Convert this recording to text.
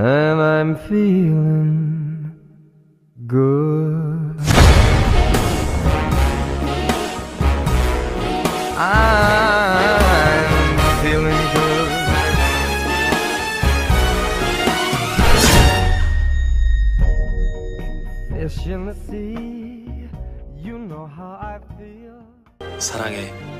And I'm feeling good. I'm feeling good. Fish in the sea, you know how I feel. 사랑해.